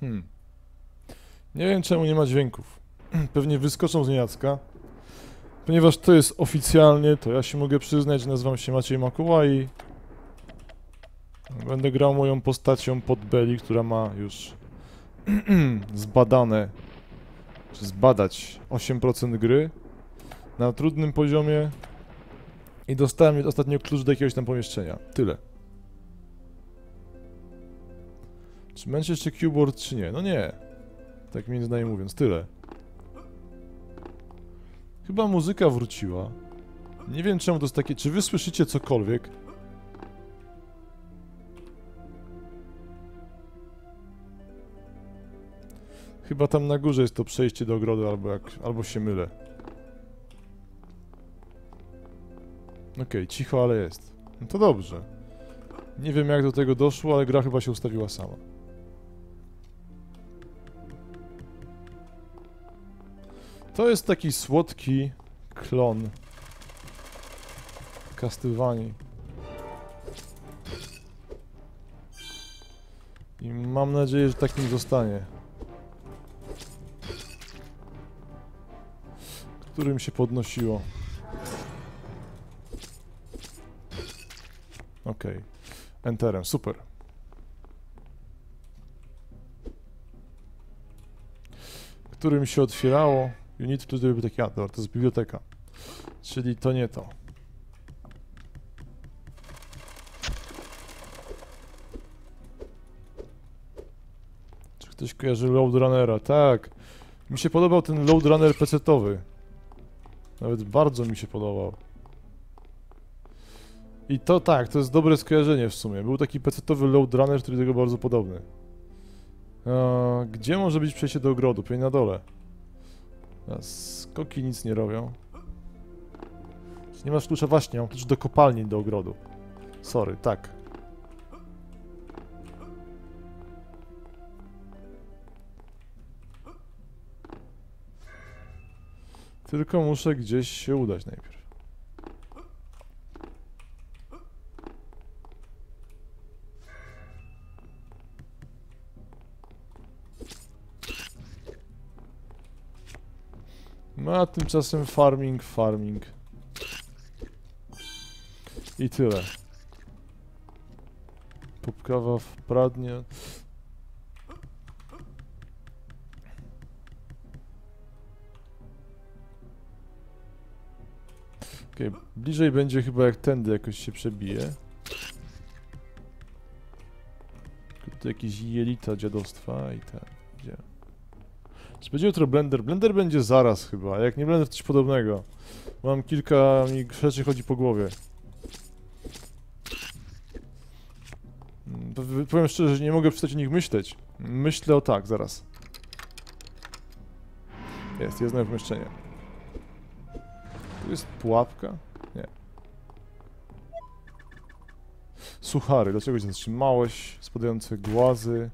Hmm. Nie wiem czemu nie ma dźwięków. Pewnie wyskoczą z niejacka. Ponieważ to jest oficjalnie, to ja się mogę przyznać, że nazywam się Maciej Makuła i będę grał moją postacią pod Belli, która ma już zbadane, czy zbadać 8% gry na trudnym poziomie i dostałem ostatnio klucz do jakiegoś tam pomieszczenia. Tyle. Czy będzie jeszcze keyboard, czy nie? No nie. Tak między nami mówiąc, tyle. Chyba muzyka wróciła. Nie wiem czemu to jest takie... Czy wy słyszycie cokolwiek? Chyba tam na górze jest to przejście do ogrodu, albo jak... albo się mylę. Okej, cicho, ale jest. No to dobrze. Nie wiem jak do tego doszło, ale gra chyba się ustawiła sama. To jest taki słodki klon Castlevanii. I mam nadzieję, że takim zostanie. Którym się podnosiło. Okay. Enterem, super. Którym się otwierało. Need to do biblioteki. A, dobra, to jest biblioteka. Czyli to nie to. Czy ktoś kojarzy Loadrunnera? Tak. Mi się podobał ten Loadrunner PC-towy. Nawet bardzo mi się podobał. I to tak, to jest dobre skojarzenie w sumie. Był taki PC-towy Loadrunner, który do tego bardzo podobny. Eee, gdzie może być przejście do ogrodu? Pewnie na dole. Skoki nic nie robią. Nie masz klucza? Właśnie, mam klucz do kopalni, do ogrodu. Sorry, tak. Tylko muszę gdzieś się udać najpierw. No a tymczasem farming, farming. I tyle. Popkawa w pradnie. Okej, okay, bliżej będzie chyba jak tędy jakoś się przebije. Tu jakieś jelita dziadostwa i tak. Gdzie? Czy będzie jutro Blender? Blender będzie zaraz chyba, jak nie Blender, coś podobnego. Mam kilka mi rzeczy chodzi po głowie. Mm, powiem szczerze, że nie mogę przestać o nich myśleć. Myślę o tak, zaraz. Jest, jest nowe pomieszczenie. Tu jest pułapka? Nie. Suchary, dlaczego się zatrzymałeś? Spadające głazy.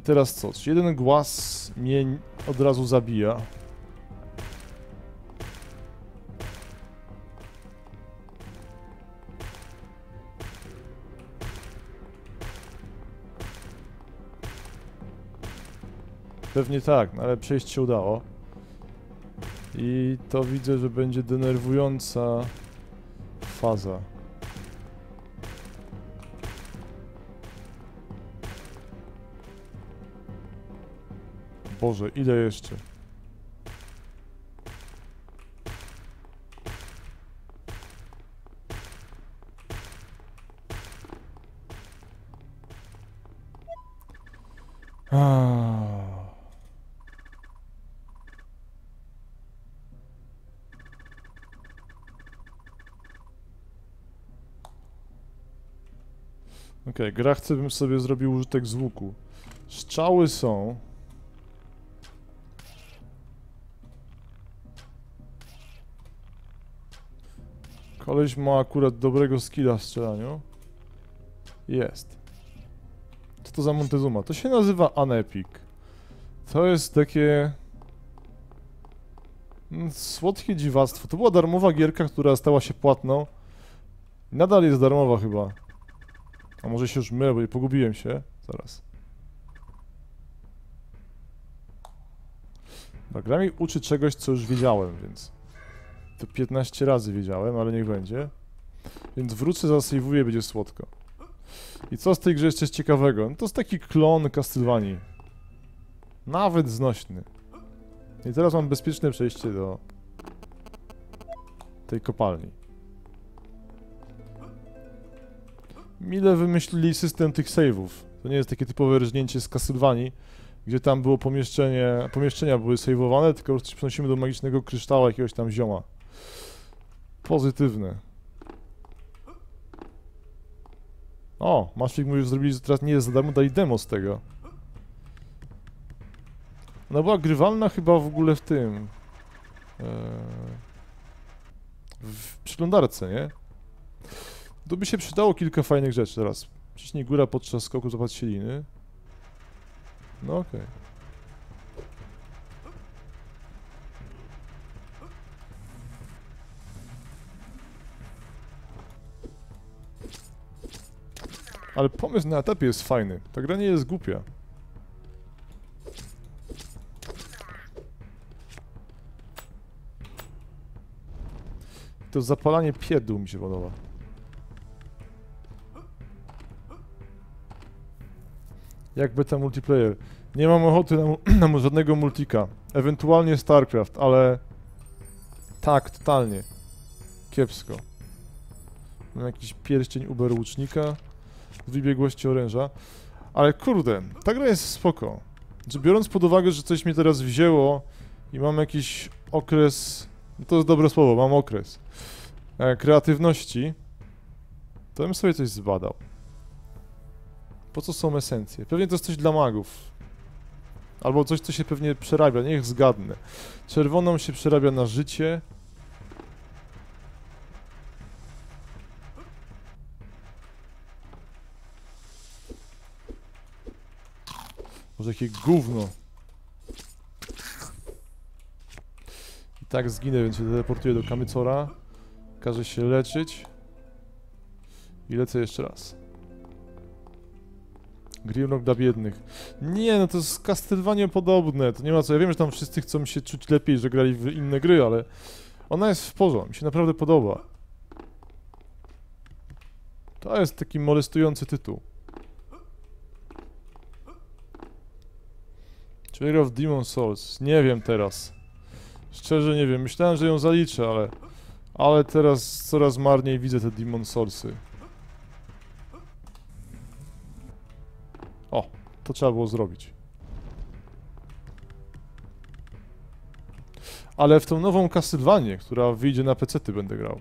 I teraz co? Jeden głaz mnie od razu zabija? Pewnie tak, no ale przejść się udało. I to widzę, że będzie denerwująca faza. Boże, ile jeszcze? Okej, okay, gra chce, bym sobie zrobił użytek z łuku. Strzały są. Koleś ma akurat dobrego skilla w strzelaniu. Jest. Co to za Montezuma? To się nazywa Anepic. To jest takie... Mm, Słodkie dziwactwo. To była darmowa gierka, która stała się płatną. Nadal jest darmowa chyba. A może się już mylę, bo pogubiłem się. Zaraz. Gra mi uczy czegoś, co już wiedziałem, więc... To 15 razy wiedziałem, ale niech będzie. Więc wrócę, zasejwuję, będzie słodko. I co z tej grze jeszcze jest ciekawego? No to jest taki klon Castlevanii. Nawet znośny. I teraz mam bezpieczne przejście do tej kopalni. Mile wymyślili system tych save'ów. To nie jest takie typowe rżnięcie z Castlevanii, gdzie tam było pomieszczenie, pomieszczenia były save'owane, tylko po prostu przenosimy do magicznego kryształu jakiegoś tam zioma. Pozytywne. O, Maszwik mówi, że zrobili, że teraz nie jest za darmo, dali demo z tego. Ona była grywalna chyba w ogóle w tym. Eee, w przeglądarce, nie? To by się przydało kilka fajnych rzeczy teraz. Ciśnij góra podczas skoku, zobacz sieliny. No okej. Ale pomysł na etapie jest fajny. Ta gra nie jest głupia. To zapalanie pierdół mi się podoba. Jakby ten multiplayer. Nie mam ochoty na, na żadnego multika. Ewentualnie StarCraft, ale... Tak, totalnie. Kiepsko. Mam jakiś pierścień Uber łucznika z wybiegłości oręża. Ale kurde, ta gra jest spoko. Biorąc pod uwagę, że coś mnie teraz wzięło i mam jakiś okres... No to jest dobre słowo, mam okres. E, kreatywności, to bym sobie coś zbadał. Po co są esencje? Pewnie to jest coś dla magów. Albo coś, co się pewnie przerabia, niech zgadnę. Czerwoną się przerabia na życie. Może jakie gówno. I tak zginę, więc się teleportuję do Kamycora. Każe się leczyć. I lecę jeszcze raz. Grimrock dla biednych. Nie, no to jest Castlevania podobne, to nie ma co. Ja wiem, że tam wszyscy chcą się czuć lepiej, że grali w inne gry, ale ona jest w porządku, mi się naprawdę podoba. To jest taki molestujący tytuł. Trail of Demon Souls. Nie wiem teraz. Szczerze nie wiem. Myślałem, że ją zaliczę, ale... Ale teraz coraz marniej widzę te Demon Soulsy. O, to trzeba było zrobić. Ale w tą nową Castlevanię, która wyjdzie na PC, będę grał.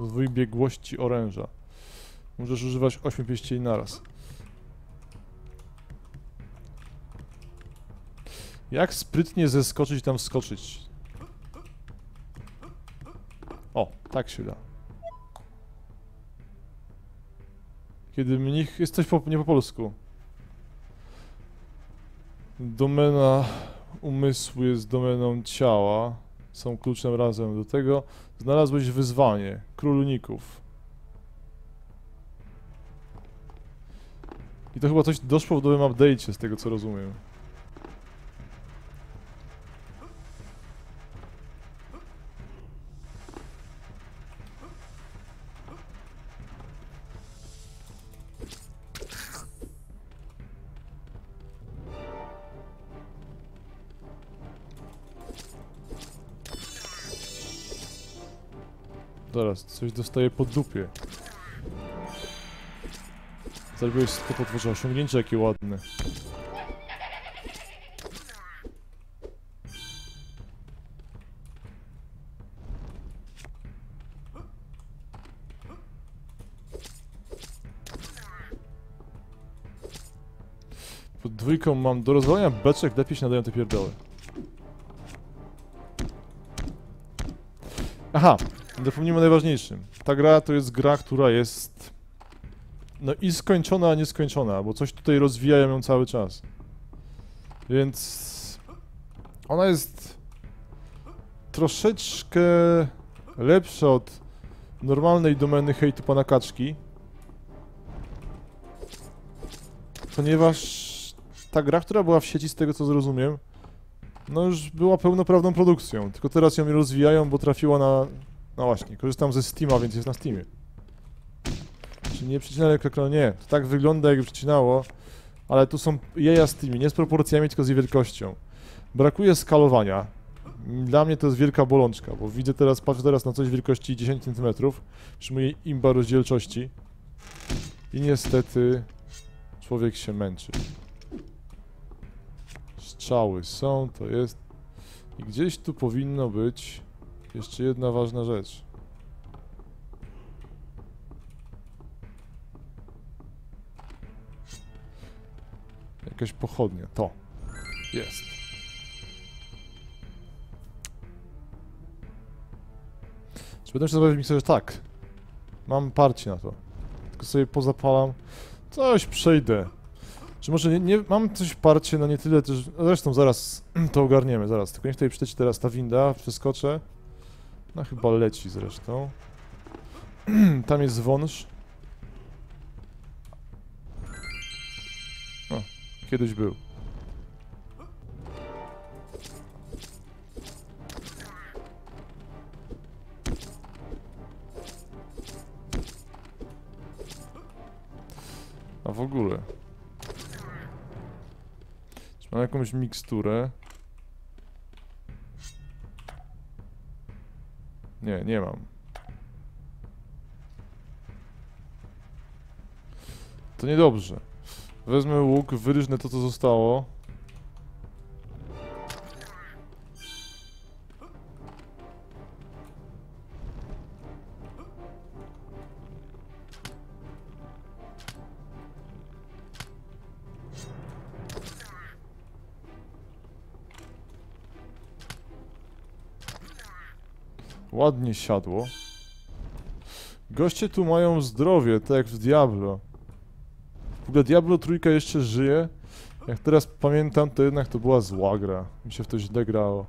Rozwój biegłości oręża. Możesz używać 8 pieścieni naraz. Jak sprytnie zeskoczyć tam wskoczyć? O, tak się da. Kiedy mnich... Jest coś po, nie po polsku. Domena umysłu jest domeną ciała. Są kluczem razem do tego. Znalazłeś wyzwanie. Król uników. I to chyba coś doszło w nowym update'cie, z tego co rozumiem. Zaraz, coś dostaję po dupie. Zrobiłeś to potworze osiągnięcie jakie ładne. Pod dwójką mam do rozwalenia beczek, lepiej się nadają te pierdoły. Aha, zapomnijmy o najważniejszym. Ta gra to jest gra, która jest no i skończona, a nieskończona, bo coś tutaj rozwijają ją cały czas. Więc ona jest troszeczkę lepsza od normalnej domeny hejtu pana kaczki. Ponieważ ta gra, która była w sieci, z tego co zrozumiem, no już była pełnoprawną produkcją, tylko teraz ją rozwijają, bo trafiła na... No właśnie, korzystam ze Steama, więc jest na Steamie. Czyli nie przecinane jak nie, to tak wygląda jakby przecinało, ale tu są jaja z tymi, nie z proporcjami, tylko z wielkością. Brakuje skalowania. Dla mnie to jest wielka bolączka, bo widzę teraz, patrzę teraz na coś wielkości 10 cm przy mojej imba rozdzielczości i niestety człowiek się męczy. Strzały są, to jest... I gdzieś tu powinno być jeszcze jedna ważna rzecz. Jakaś pochodnia, to. Jest. Czy będę się zabawić myślę, że tak. Mam parcie na to. Tylko sobie pozapalam. Coś przejdę. Czy może nie, nie mam coś parcie na nie tyle też... Zresztą zaraz to ogarniemy, zaraz. Tylko niech tutaj przyleci teraz ta winda, przeskoczę. No chyba leci zresztą. Tam jest wąż. Kiedyś był. A w ogóle. Czy mam jakąś miksturę? Nie, nie mam. To niedobrze. Wezmę łuk, wyryżnę to, co zostało. Ładnie siadło. Goście tu mają zdrowie, tak jak w Diablo. Ogóle Diablo trójka jeszcze żyje. Jak teraz pamiętam, to jednak to była zła gra. Mi się w to źle grało.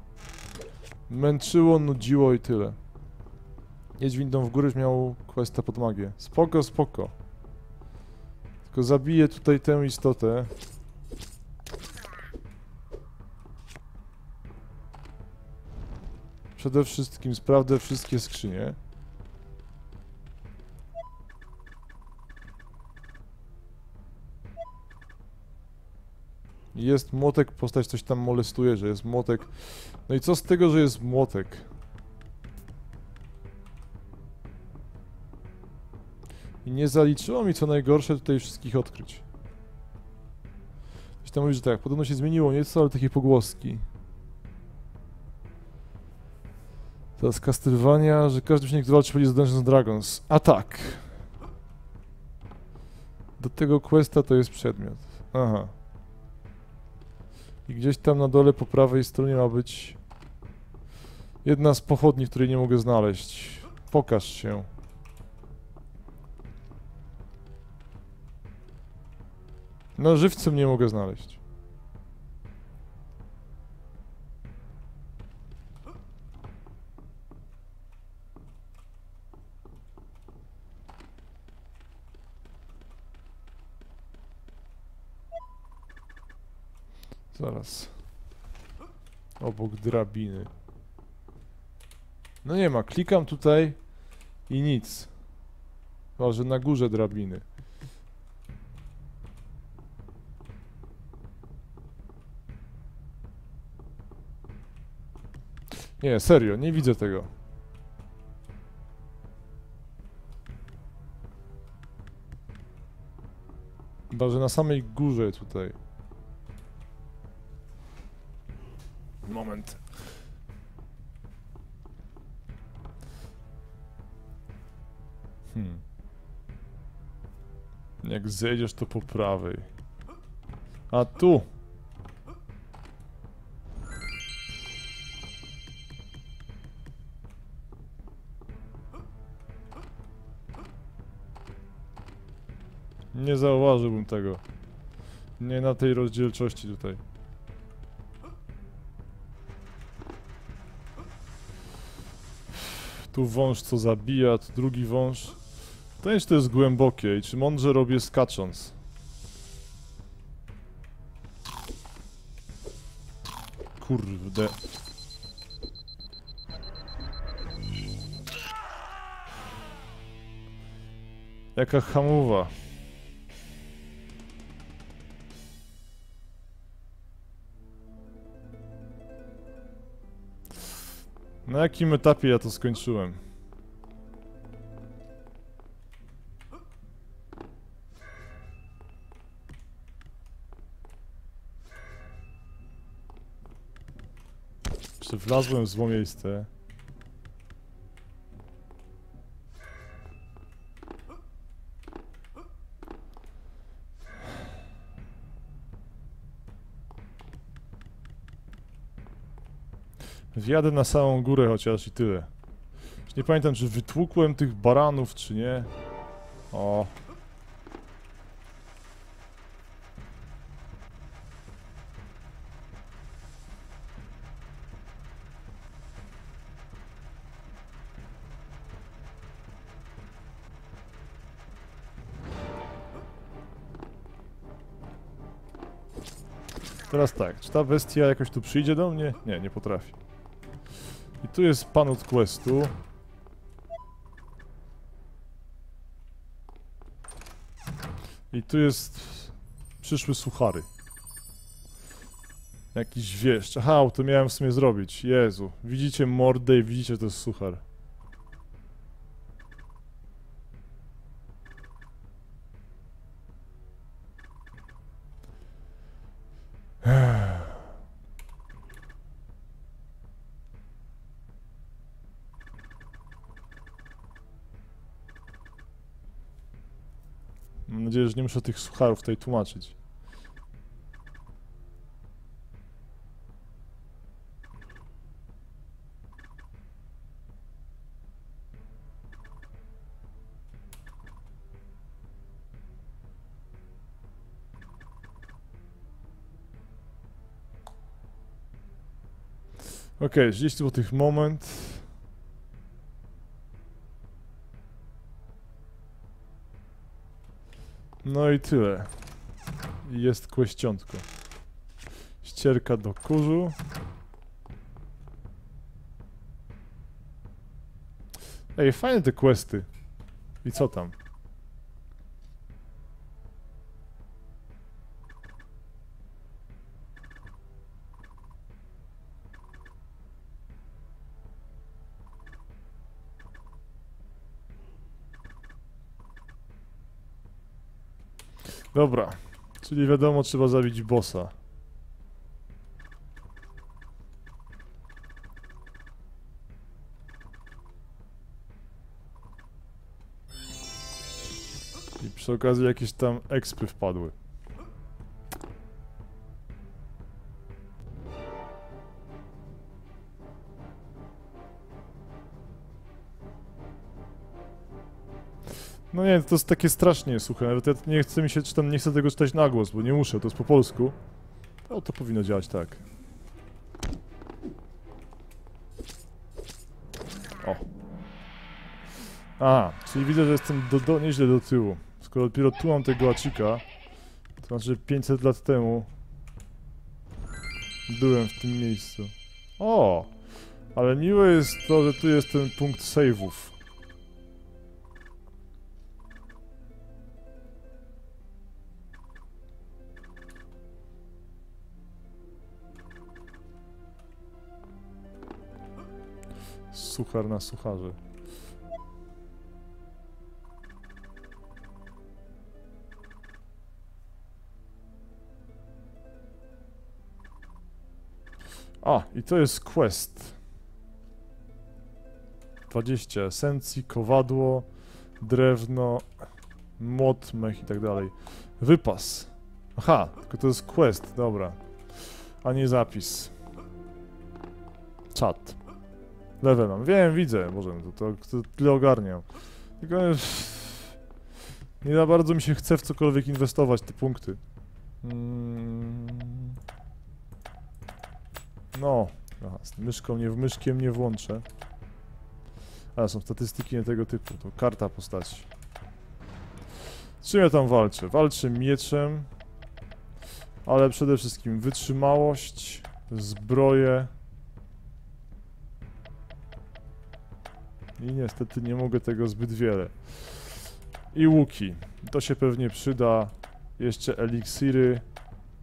Męczyło, nudziło i tyle. Jedź windą w górę, miał questa pod magię. Spoko, spoko. Tylko zabiję tutaj tę istotę. Przede wszystkim sprawdzę wszystkie skrzynie. Jest młotek, postać coś tam molestuje, że jest młotek. No i co z tego, że jest młotek? I nie zaliczyło mi co najgorsze tutaj wszystkich odkryć. Ktoś tam mówi, że tak, podobno się zmieniło nieco, ale takie pogłoski. Teraz Castlevania, że każdy przeciwnik, walczy, będzie z Dungeons Dragons. A tak. Do tego questa to jest przedmiot. Aha. I gdzieś tam na dole po prawej stronie ma być jedna z pochodni, której nie mogę znaleźć. Pokaż się. No żywcem nie mogę znaleźć. Zaraz. Obok drabiny. No nie ma, klikam tutaj i nic. Chyba, że na górze drabiny. Nie, serio, nie widzę tego. Chyba, że na samej górze tutaj. Moment. Hmm. Jak zejdziesz to po prawej. A tu! Nie zauważyłbym tego. Nie na tej rozdzielczości tutaj. Tu wąż co zabija, tu drugi wąż. To jest, to jest głębokie i czy mądrze robię skacząc. Kurde. Jaka hamowa. Na jakim etapie ja to skończyłem? Czy wlazłem w złe miejsce? Wjadę na samą górę chociaż i tyle. Już nie pamiętam, czy wytłukłem tych baranów, czy nie. O. Teraz tak, czy ta bestia jakoś tu przyjdzie do mnie? Nie, nie potrafi. I tu jest pan od questu. I tu jest przyszły suchary. Jakiś wieszcz. Aha, to miałem w sumie zrobić. Jezu. Widzicie mordę i widzicie, to jest suchar. Mam nadzieję, że nie muszę tych sucharów tutaj tłumaczyć. Okej, okay, 30 zł moment. No i tyle. Jest kłeściątko. Ścierka do kurzu. Ej, fajne te questy. I co tam? Dobra. Czyli wiadomo, trzeba zabić bossa. I przy okazji jakieś tam expy wpadły. No nie, to jest takie strasznie suche, nawet ja nie chcę mi się czytam, nie chcę tego czytać na głos, bo nie muszę, to jest po polsku. No to powinno działać tak. O. A, czyli widzę, że jestem do, do, nieźle do tyłu. Skoro dopiero tu mam tego acika, to znaczy, że 500 lat temu byłem w tym miejscu. O! Ale miłe jest to, że tu jest ten punkt save'ów. Suchar na sucharze. A, i to jest quest. 20 esencji, kowadło, drewno, młot, mech i tak dalej. Wypas. Aha, tylko to jest quest, dobra. A nie zapis. Czat. Lewe mam. Wiem, widzę, może to, to, to tyle ogarniam. Tylko... Nie za bardzo mi się chce w cokolwiek inwestować te punkty. Mm. No, aha, z myszką nie, myszkiem nie włączę. Ale są statystyki nie tego typu, to karta postaci. Z czym ja tam walczę? Walczę mieczem, ale przede wszystkim wytrzymałość, zbroję. I niestety nie mogę tego zbyt wiele. I łuki. To się pewnie przyda. Jeszcze eliksiry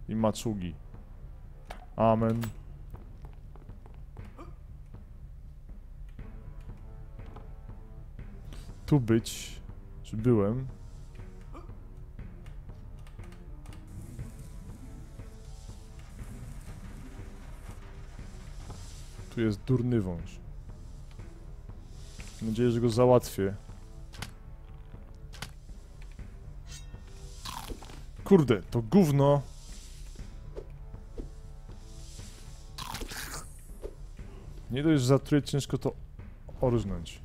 i maczugi. Amen. Tu być. Czy byłem? Tu jest durny wąż. Mam nadzieję, że go załatwię. Kurde, to gówno. Nie dość, że zatruje ciężko to orżnąć.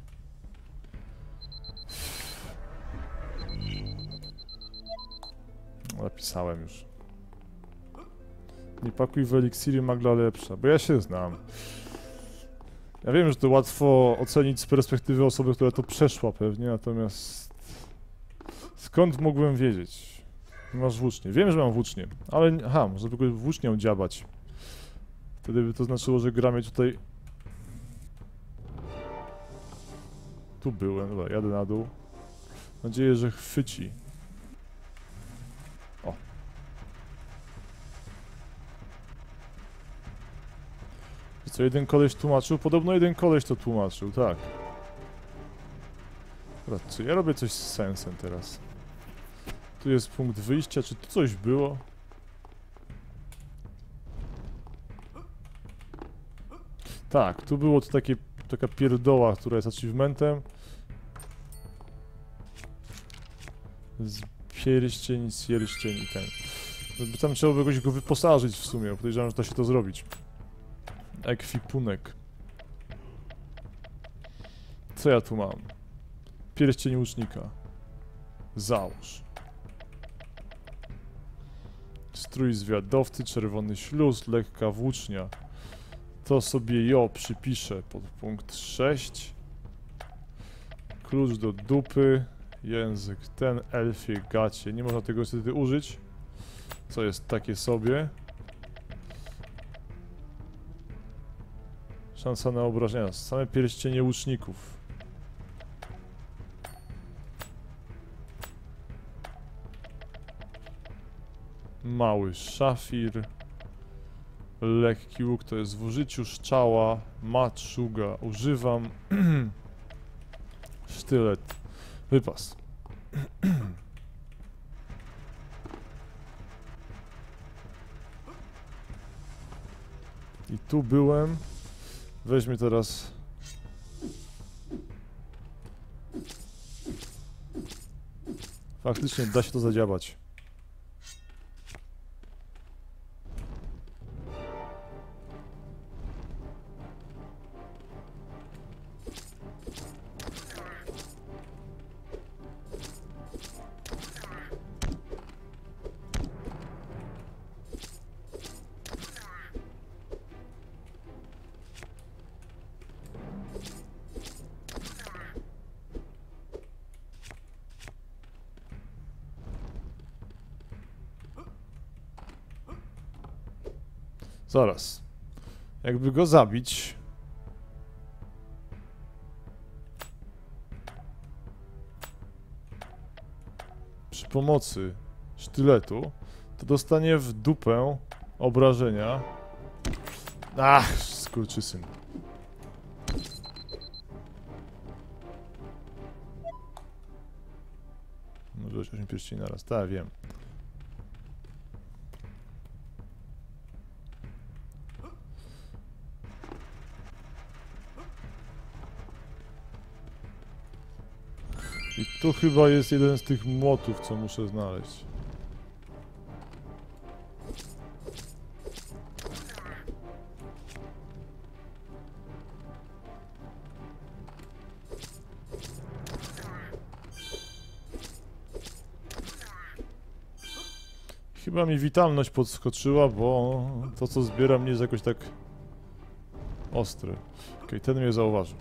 Napisałem już. Nie pakuj w eliksiry magla lepsza, bo ja się znam. Ja wiem, że to łatwo ocenić z perspektywy osoby, która to przeszła pewnie, natomiast... Skąd mógłbym wiedzieć? Masz włócznie. Wiem, że mam włócznie, ale... Aha, może tylko włócznią dziabać. Wtedy by to znaczyło, że gra mnie tutaj... Tu byłem, dobra, jadę na dół. Mam nadzieję, że chwyci. Co jeden koleś tłumaczył? Podobno jeden koleś to tłumaczył, tak. Dobra, czy ja robię coś z sensem teraz? Tu jest punkt wyjścia, czy tu coś było? Tak, tu było to takie, taka pierdoła, która jest achievementem. Z pierścień, sierścień i ten. Tam trzeba by go wyposażyć w sumie, podejrzewam, że da się to zrobić. Ekwipunek. Co ja tu mam? Pierścień łucznika. Załóż. Strój zwiadowcy, czerwony śluz, lekka włócznia. To sobie jo przypiszę pod punkt 6. Klucz do dupy. Język ten, elfie gacie. Nie można tego niestety użyć. Co jest takie sobie. Szansa na obrażenia. Same pierścienie łuczników. Mały szafir. Lekki łuk to jest w użyciu szczała. Maczuga używam. Sztylet. Wypas. I tu byłem. Weźmy teraz... Faktycznie da się to zadziałać. Zaraz. Jakby go zabić... Przy pomocy sztyletu, to dostanie w dupę obrażenia. Ach, skurczysyn. Może 8 pierścieni naraz, tak, wiem. I tu chyba jest jeden z tych młotów, co muszę znaleźć. Chyba mi witalność podskoczyła, bo to co zbieram nie jest jakoś tak ostre. Okej, ten mnie zauważył.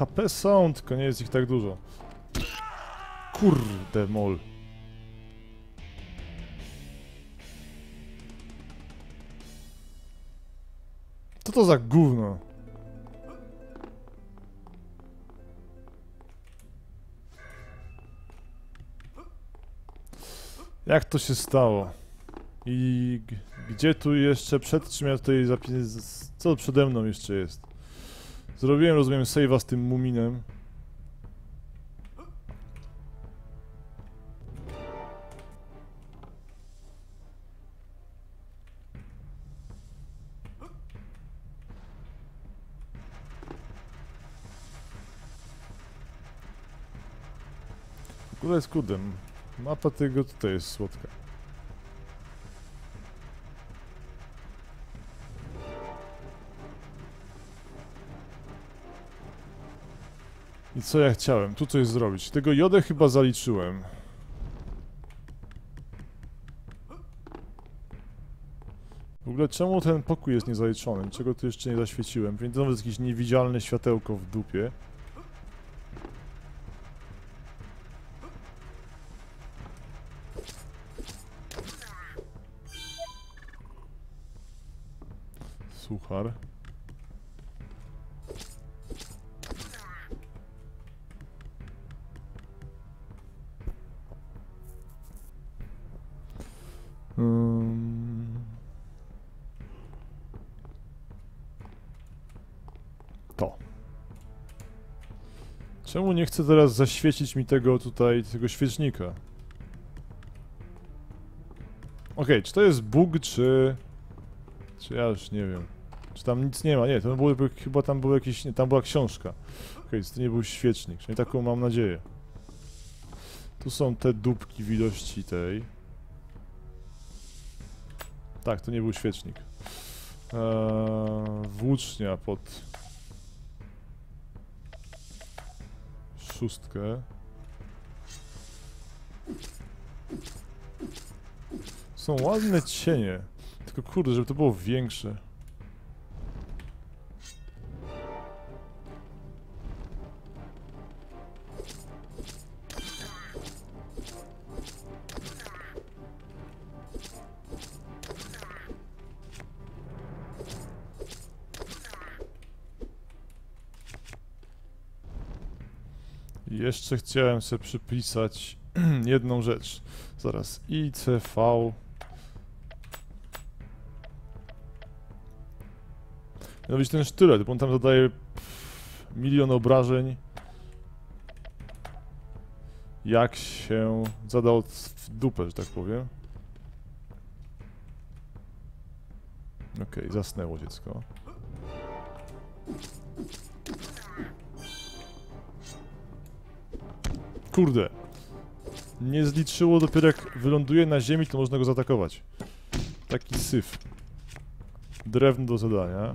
HP są, tylko nie jest ich tak dużo. Kurde mol. Co to za gówno? Jak to się stało? I gdzie tu jeszcze, przed czym ja tutaj zapis... Co przede mną jeszcze jest? Zrobiłem, rozumiem, save'a z tym muminem. Ogóle jest kudem. Mapa tego tutaj jest słodka. I co ja chciałem? Tu coś zrobić. Tego jodę chyba zaliczyłem. W ogóle czemu ten pokój jest niezaliczony? Czego tu jeszcze nie zaświeciłem? Więc znowu jest jakieś niewidzialne światełko w dupie. Nie chce teraz zaświecić mi tego tutaj, tego świecznika? Okej, czy to jest bug, czy... Czy ja już nie wiem. Czy tam nic nie ma? Nie, to były, chyba tam był jakiś... Nie, tam była książka. Okej, to nie był świecznik, przynajmniej taką mam nadzieję. Tu są te dupki w ilości tej. Tak, to nie był świecznik. Eee, włócznia pod... Szóstkę. Są ładne cienie. Tylko kurde, żeby to było większe. Jeszcze chciałem sobie przypisać jedną rzecz. Zaraz. ICV. Mianowicie ten sztylet, bo on tam zadaje milion obrażeń. Jak się zadał w dupę, że tak powiem. Okej, zasnęło dziecko. Kurde. Nie zliczyło dopiero jak wyląduje na ziemi, to można go zaatakować. Taki syf. Drewno do zadania.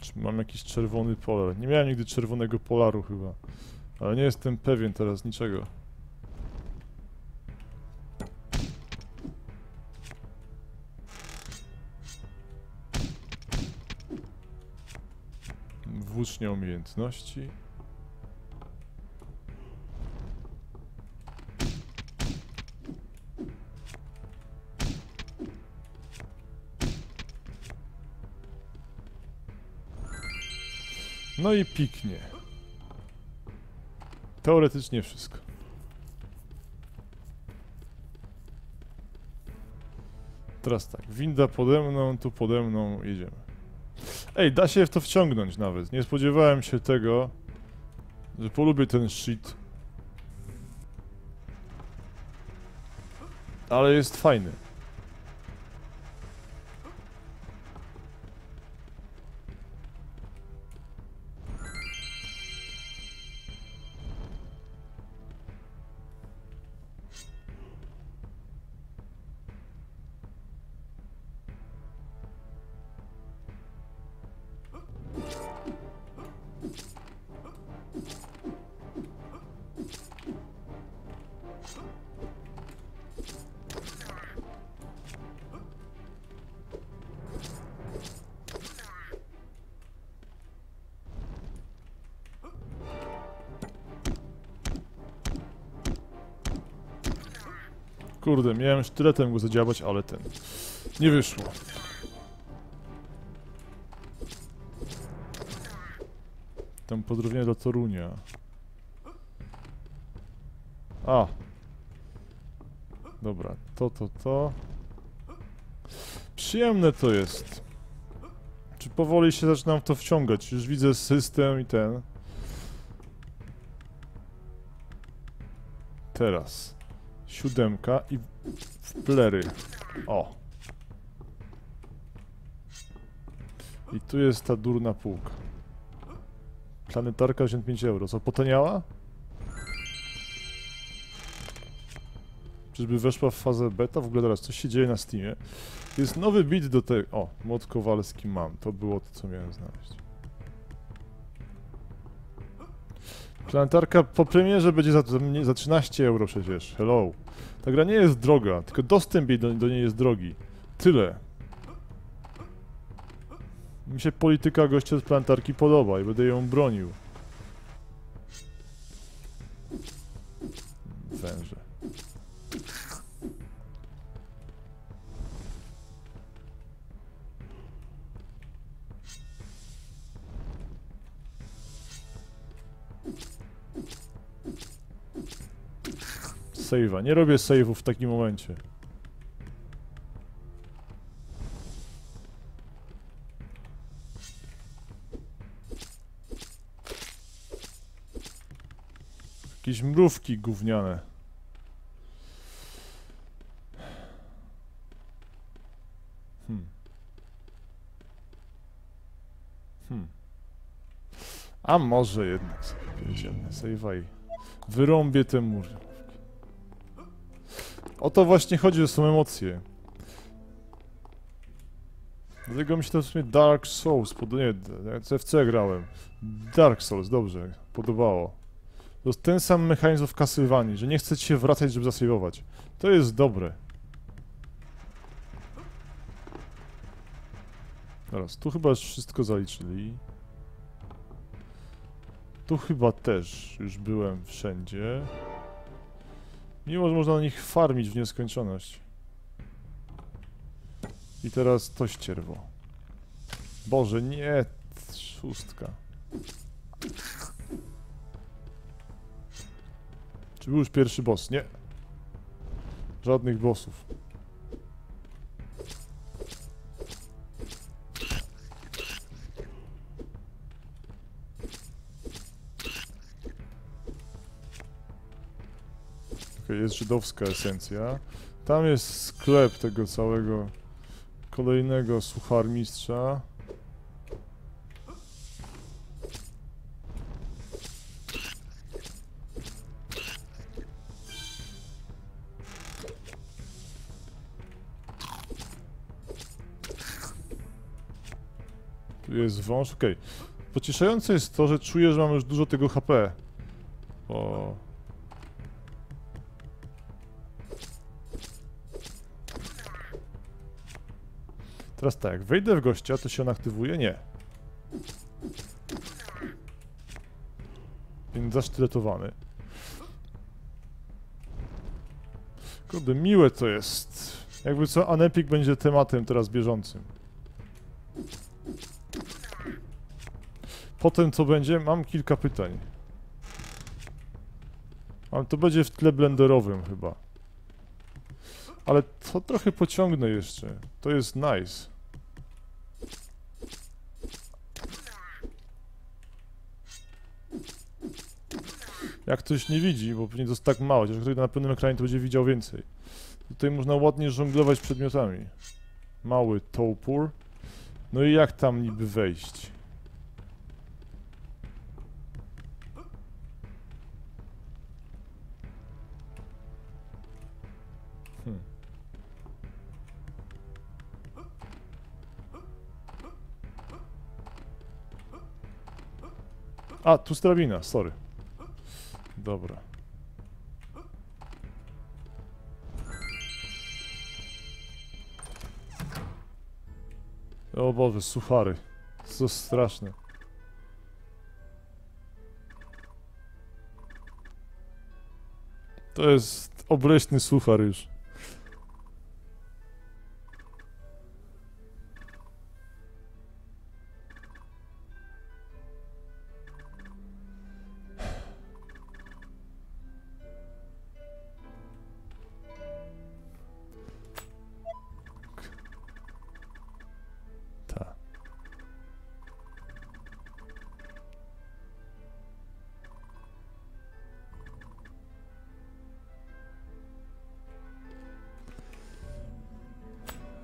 Czy mam jakiś czerwony polar? Nie miałem nigdy czerwonego polaru chyba. Ale nie jestem pewien teraz niczego. Włócznia umiejętności. No i piknie. Teoretycznie wszystko. Teraz tak, winda pode mną, tu pode mną, jedziemy. Ej, da się w to wciągnąć nawet. Nie spodziewałem się tego, że polubię ten shit. Ale jest fajny. Kurde, miałem sztyletem go zadziałać, ale ten... Nie wyszło. Tam pozdrowienie do Torunia. A. Dobra, to, to, to. Przyjemne to jest. Czy powoli się zaczynam w to wciągać? Już widzę system i ten. Teraz. Siódemka i w plery. O. I tu jest ta durna półka. Planetarka 85 euro. Co, potaniała? Czyżby weszła w fazę beta? W ogóle teraz coś się dzieje na Steamie. Jest nowy bit do tego... O, mod Kowalski mam. To było to, co miałem znaleźć. Planetarka po premierze będzie za, za, mniej- za 13 euro przecież. Hello. Ta gra nie jest droga, tylko dostęp do, do niej jest drogi. Tyle. Mi się polityka gościa z planetarki podoba i będę ją bronił. Węże. Save'a. Nie robię save'ów w takim momencie. Jakieś mrówki gówniane. Hmm. Hmm. A może jednak sobie jedziemy, save'a i wyrąbię te mury. O to właśnie chodzi, że są emocje. Dlatego mi się to w sumie Dark Souls podoba. Nie, CFC grałem. Dark Souls, dobrze, podobało. To jest ten sam mechanizm w Castlevanii, że nie chcecie się wracać, żeby zasejwować. To jest dobre. Teraz, tu chyba już wszystko zaliczyli. Tu chyba też już byłem wszędzie. Mimo, że można na nich farmić w nieskończoność. I teraz to ścierwo. Boże, nie! Szóstka. Czy był już pierwszy boss? Nie. Żadnych bossów. Jest żydowska esencja. Tam jest sklep tego całego kolejnego sucharmistrza. Tu jest wąż, okej. Pocieszające jest to, że czuję, że mam już dużo tego HP. Bo... Teraz tak, wejdę w gościa, to się on aktywuje? Nie. Więc zasztyletowany. Kurde, miłe to jest. Jakby co, Anepik będzie tematem teraz bieżącym. Potem co będzie? Mam kilka pytań. Ale to będzie w tle blenderowym chyba. Ale to trochę pociągnę jeszcze. To jest nice. Jak ktoś nie widzi, bo pewnie to jest tak mało, chociaż ktoś na pełnym ekranie to będzie widział więcej. Tutaj można ładnie żonglować przedmiotami. Mały topór. No i jak tam niby wejść? A, tu strabina, sorry. Dobra. O Boże, suchary. Co straszne. To jest obleśny suchar już.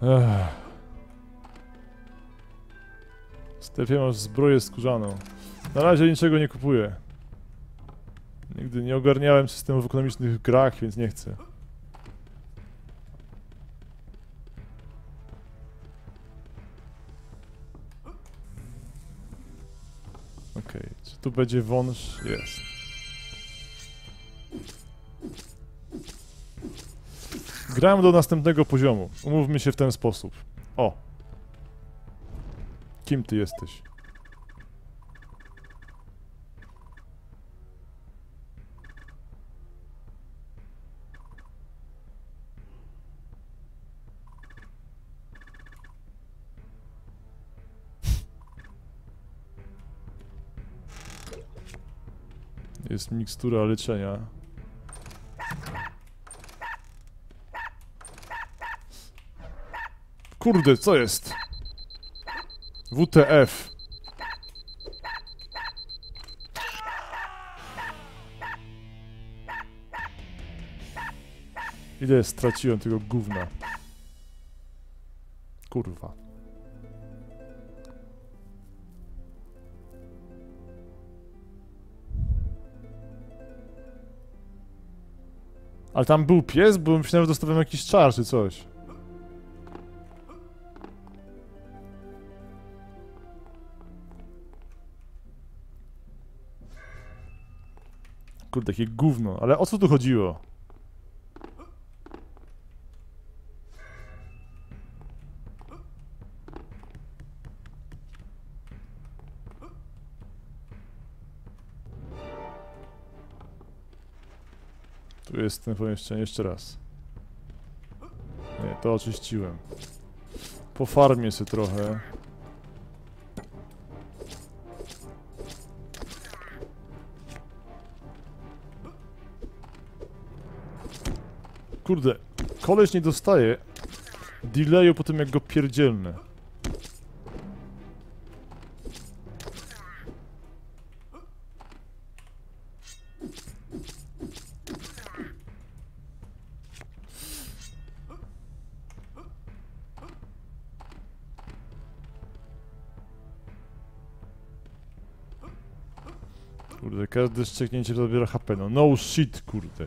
Ech. W sklepie masz zbroję skórzaną. Na razie niczego nie kupuję. Nigdy nie ogarniałem systemów ekonomicznych w grach, więc nie chcę. Okej, czy tu będzie wąż? Jest. Gram do następnego poziomu. Umówmy się w ten sposób. O. Kim ty jesteś? Jest mikstura leczenia. Kurde, co jest? WTF. Ile straciłem tego gówna? Kurwa. Ale tam był pies, bo myślałem, że dostałem jakiś czar czy coś. Kurde, jakie gówno. Ale o co tu chodziło? Tu jest ten pomieszczenie jeszcze raz. Nie, to oczyściłem. Po farmie sobie trochę. Kurde, koleś nie dostaje delayu po tym jak go pierdzielnę. Kurde, każde szczeknięcie zabiera HP, no no shit, kurde.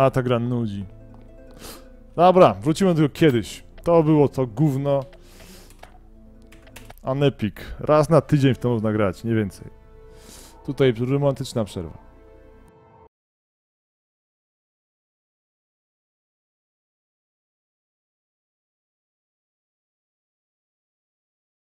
No, ta gra nudzi. Dobra, wrócimy do tego kiedyś. To było to gówno. Anepik. Raz na tydzień w to można grać, nie więcej. Tutaj romantyczna przerwa.